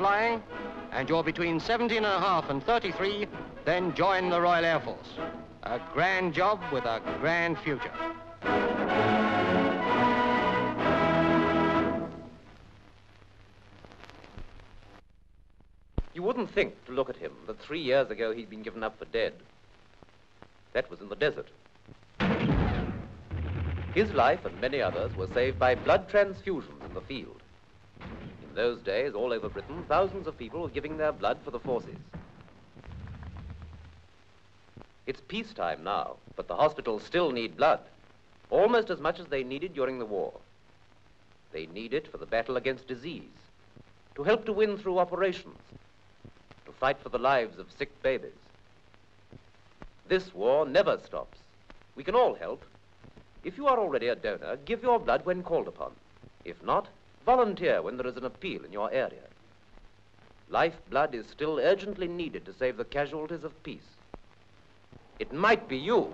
flying, and you're between 17 and a half and 33, then join the Royal Air Force. A grand job with a grand future. You wouldn't think, to look at him, that three years ago he'd been given up for dead. That was in the desert. His life and many others were saved by blood transfusions in the field. In those days, all over Britain, thousands of people were giving their blood for the forces. It's peacetime now, but the hospitals still need blood, almost as much as they needed during the war. They need it for the battle against disease, to help to win through operations, to fight for the lives of sick babies. This war never stops. We can all help. If you are already a donor, give your blood when called upon. If not, volunteer when there is an appeal in your area. Lifeblood is still urgently needed to save the casualties of peace. It might be you.